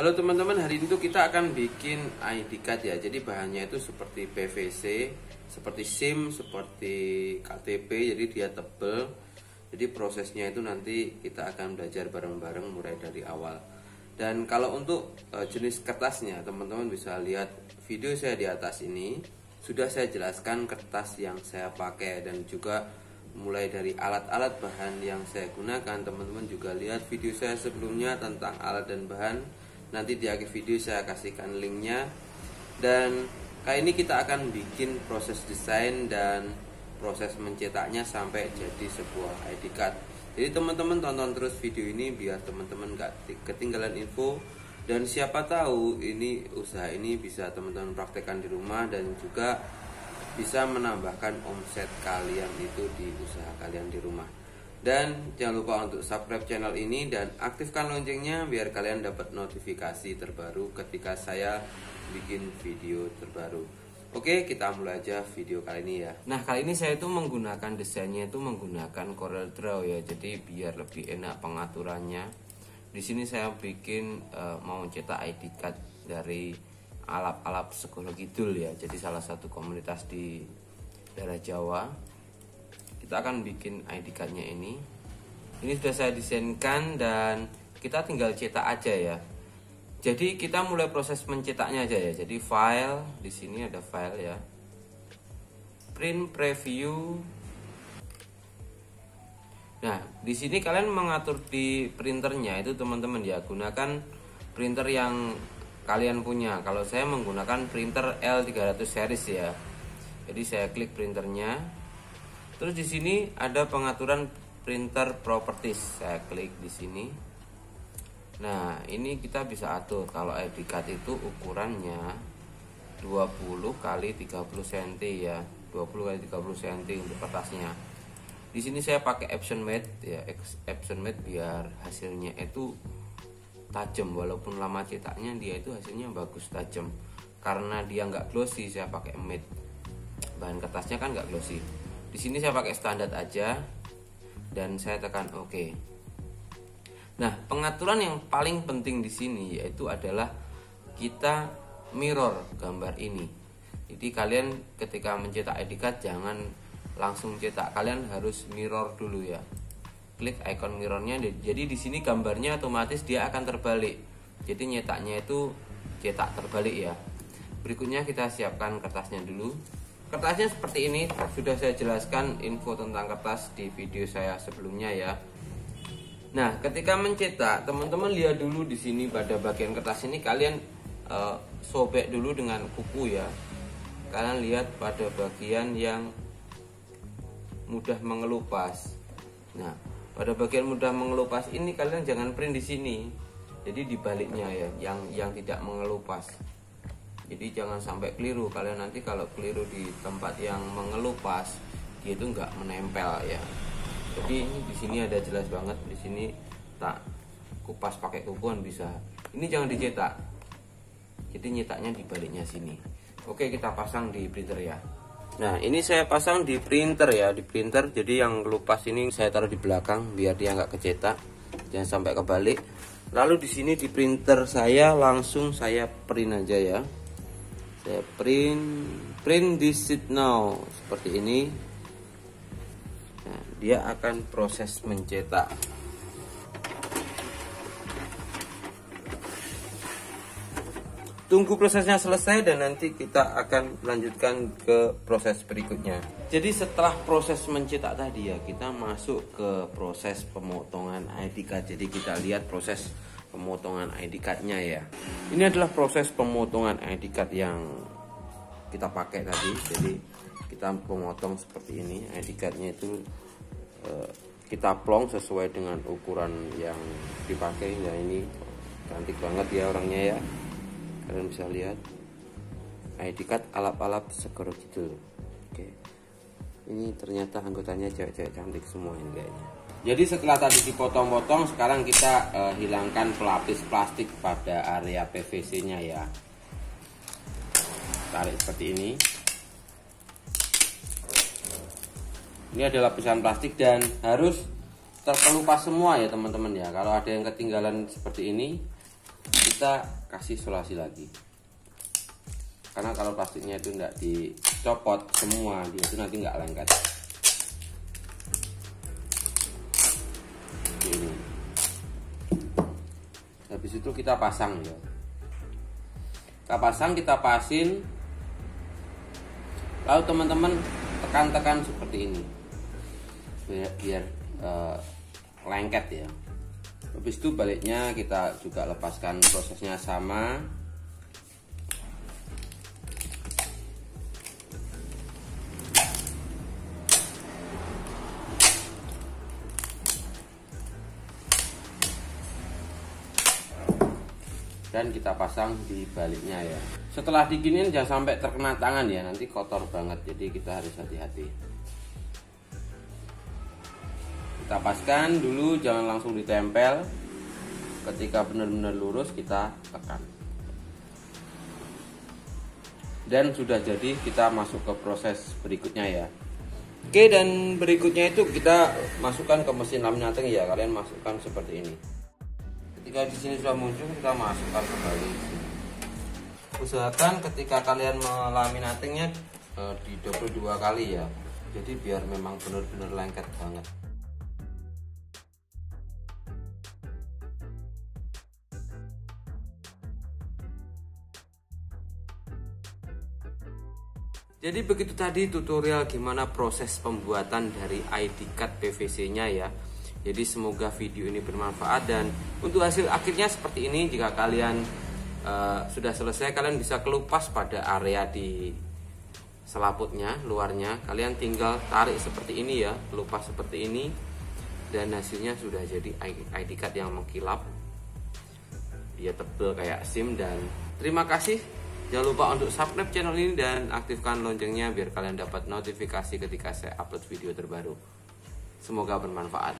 Halo teman-teman, hari ini tuh kita akan bikin ID card ya. Jadi bahannya itu seperti PVC, seperti SIM, seperti KTP, jadi dia tebel. Jadi prosesnya itu nanti kita akan belajar bareng-bareng mulai dari awal. Dan kalau untuk e, jenis kertasnya, teman-teman bisa lihat video saya di atas ini. Sudah saya jelaskan kertas yang saya pakai dan juga mulai dari alat-alat bahan yang saya gunakan. Teman-teman juga lihat video saya sebelumnya tentang alat dan bahan nanti di akhir video saya kasihkan linknya. Dan kali ini kita akan bikin proses desain dan proses mencetaknya sampai jadi sebuah ID card. Jadi teman-teman tonton terus video ini biar teman-teman gak ketinggalan info. Dan siapa tahu ini usaha ini bisa teman-teman praktekkan di rumah dan juga bisa menambahkan omset kalian itu di usaha kalian di rumah dan jangan lupa untuk subscribe channel ini dan aktifkan loncengnya biar kalian dapat notifikasi terbaru ketika saya bikin video terbaru. Oke, kita mulai aja video kali ini ya. Nah, kali ini saya itu menggunakan desainnya itu menggunakan Corel Draw ya. Jadi biar lebih enak pengaturannya. Di sini saya bikin uh, mau cetak ID card dari alap-alap sekolah Kidul ya. Jadi salah satu komunitas di daerah Jawa kita akan bikin ID cardnya ini. Ini sudah saya desainkan dan kita tinggal cetak aja ya. Jadi kita mulai proses mencetaknya aja ya. Jadi file di sini ada file ya. Print preview. Nah di sini kalian mengatur di printernya. Itu teman-teman ya gunakan printer yang kalian punya. Kalau saya menggunakan printer L300 series ya. Jadi saya klik printernya Terus di sini ada pengaturan printer properties. Saya klik di sini. Nah, ini kita bisa atur kalau ID card itu ukurannya 20 kali 30 cm ya. 20 kali 30 cm untuk kertasnya. Di sini saya pakai Epson Mate ya, Epson Mate biar hasilnya itu tajam walaupun lama cetaknya dia itu hasilnya bagus tajam karena dia nggak glossy saya pakai matte bahan kertasnya kan nggak glossy di sini saya pakai standar aja dan saya tekan OK. Nah, pengaturan yang paling penting di sini yaitu adalah kita mirror gambar ini. Jadi kalian ketika mencetak card jangan langsung cetak, kalian harus mirror dulu ya. Klik icon mirrornya, jadi di sini gambarnya otomatis dia akan terbalik. Jadi nyetaknya itu cetak terbalik ya. Berikutnya kita siapkan kertasnya dulu. Kertasnya seperti ini, sudah saya jelaskan info tentang kertas di video saya sebelumnya ya. Nah, ketika mencetak, teman-teman lihat dulu di sini pada bagian kertas ini kalian uh, sobek dulu dengan kuku ya. Kalian lihat pada bagian yang mudah mengelupas. Nah, pada bagian mudah mengelupas ini kalian jangan print di sini. Jadi dibaliknya ya, yang yang tidak mengelupas jadi jangan sampai keliru. Kalian nanti kalau keliru di tempat yang mengelupas dia itu nggak menempel ya. Jadi di sini ada jelas banget. Di sini tak kupas pakai kukuan bisa. Ini jangan dicetak. Jadi nyetaknya di baliknya sini. Oke kita pasang di printer ya. Nah ini saya pasang di printer ya. Di printer. Jadi yang lupas ini saya taruh di belakang biar dia nggak kecetak. Jangan sampai kebalik. Lalu di sini di printer saya langsung saya print aja ya saya print print this sheet now. Seperti ini. Nah, dia akan proses mencetak. Tunggu prosesnya selesai dan nanti kita akan melanjutkan ke proses berikutnya. Jadi setelah proses mencetak tadi ya kita masuk ke proses pemotongan ID card. Jadi kita lihat proses pemotongan ID cardnya ya. Ini adalah proses pemotongan ID card yang kita pakai tadi. Jadi kita memotong seperti ini. ID cardnya itu eh, kita plong sesuai dengan ukuran yang dipakai. Ya ini cantik banget ya orangnya ya. Kalian bisa lihat. ID card alap-alap segoro gitu oke. Ini ternyata anggotanya cewek-cewek cantik semua ini kayaknya jadi setelah tadi dipotong-potong, sekarang kita uh, hilangkan pelapis plastik pada area PVC-nya ya. Tarik seperti ini. Ini adalah lapisan plastik dan harus terkelupas semua ya teman-teman ya. Kalau ada yang ketinggalan seperti ini, kita kasih solasi lagi karena kalau plastiknya itu tidak dicopot semua dia itu nanti nggak lengket habis itu kita pasang ya. Kita pasang kita pasin. Lalu teman-teman tekan-tekan seperti ini. Biar, biar uh, lengket ya. Habis itu baliknya kita juga lepaskan prosesnya sama dan kita pasang di baliknya ya. Setelah diginin jangan sampai terkena tangan ya. Nanti kotor banget jadi kita harus hati-hati. Kita paskan dulu jangan langsung ditempel. Ketika benar-benar lurus kita tekan. Dan sudah jadi kita masuk ke proses berikutnya ya. Oke dan berikutnya itu kita masukkan ke mesin laminating ya. Kalian masukkan seperti ini ketika di sini sudah muncul kita masukkan kembali. Usahakan ketika kalian melaminatingnya eh, di double dua kali ya. Jadi biar memang benar-benar lengket banget. Jadi begitu tadi tutorial gimana proses pembuatan dari ID card PVC nya ya jadi semoga video ini bermanfaat dan untuk hasil akhirnya seperti ini jika kalian uh, sudah selesai kalian bisa kelupas pada area di selaputnya luarnya. Kalian tinggal tarik seperti ini ya kelupas seperti ini dan hasilnya sudah jadi ID card yang mengkilap. Dia tebel kayak SIM dan terima kasih. Jangan lupa untuk subscribe channel ini dan aktifkan loncengnya biar kalian dapat notifikasi ketika saya upload video terbaru. Semoga bermanfaat